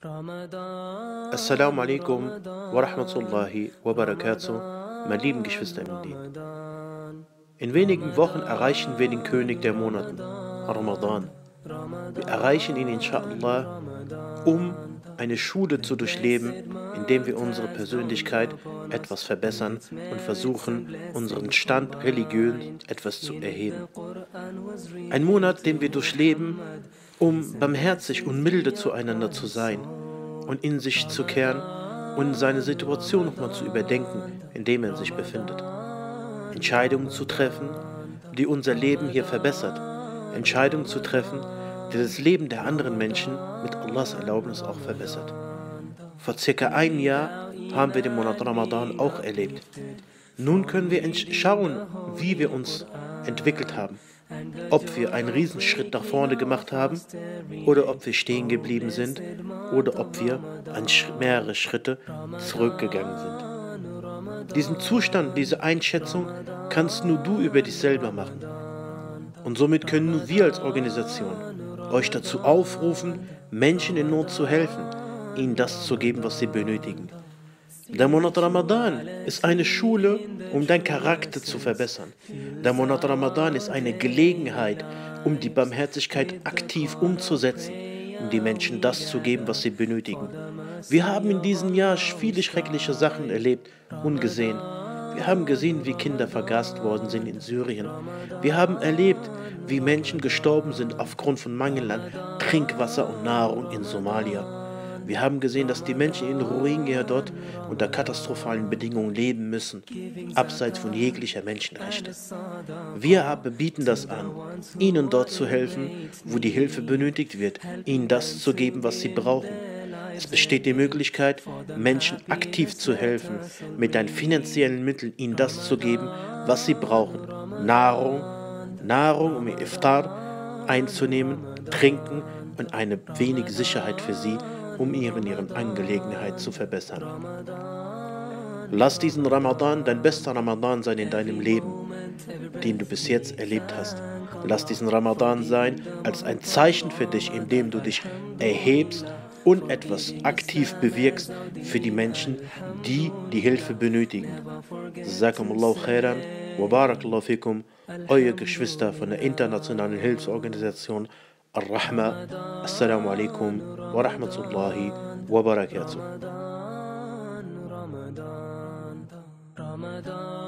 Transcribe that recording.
Assalamu alaikum wa rahmatullahi wa barakatuh, meine lieben Geschwister im Dien. In wenigen Wochen erreichen wir den König der Monate, Ramadan. Wir erreichen ihn inshallah, um eine Schule zu durchleben, indem wir unsere Persönlichkeit etwas verbessern und versuchen, unseren Stand religiös etwas zu erheben. Ein Monat, den wir durchleben, um barmherzig und milde zueinander zu sein und in sich zu kehren und seine Situation nochmal zu überdenken, in dem er sich befindet. Entscheidungen zu treffen, die unser Leben hier verbessert. Entscheidungen zu treffen, die das Leben der anderen Menschen mit Allahs Erlaubnis auch verbessert. Vor circa einem Jahr haben wir den Monat Ramadan auch erlebt. Nun können wir schauen, wie wir uns entwickelt haben ob wir einen Riesenschritt nach vorne gemacht haben oder ob wir stehen geblieben sind oder ob wir mehrere Schritte zurückgegangen sind. Diesen Zustand, diese Einschätzung kannst nur du über dich selber machen. Und somit können nur wir als Organisation euch dazu aufrufen, Menschen in Not zu helfen, ihnen das zu geben, was sie benötigen. Der Monat Ramadan ist eine Schule, um deinen Charakter zu verbessern. Der Monat Ramadan ist eine Gelegenheit, um die Barmherzigkeit aktiv umzusetzen, um die Menschen das zu geben, was sie benötigen. Wir haben in diesem Jahr viele schreckliche Sachen erlebt und gesehen. Wir haben gesehen, wie Kinder vergast worden sind in Syrien. Wir haben erlebt, wie Menschen gestorben sind aufgrund von Mangel an Trinkwasser und Nahrung in Somalia. Wir haben gesehen, dass die Menschen in Rohingya dort unter katastrophalen Bedingungen leben müssen, abseits von jeglicher Menschenrechte. Wir bieten das an, ihnen dort zu helfen, wo die Hilfe benötigt wird, ihnen das zu geben, was sie brauchen. Es besteht die Möglichkeit, Menschen aktiv zu helfen, mit deinen finanziellen Mitteln ihnen das zu geben, was sie brauchen. Nahrung, Nahrung, um ihr Iftar einzunehmen, trinken und eine wenig Sicherheit für sie um ihre, ihre Angelegenheit zu verbessern. Lass diesen Ramadan dein bester Ramadan sein in deinem Leben, den du bis jetzt erlebt hast. Lass diesen Ramadan sein als ein Zeichen für dich, in dem du dich erhebst und etwas aktiv bewirkst für die Menschen, die die Hilfe benötigen. Jazakumullahu khairan wa barakallahu fikum, euer Geschwister von der internationalen Hilfsorganisation الرحمة. السلام عليكم ورحمة الله وبركاته. رمضان رمضان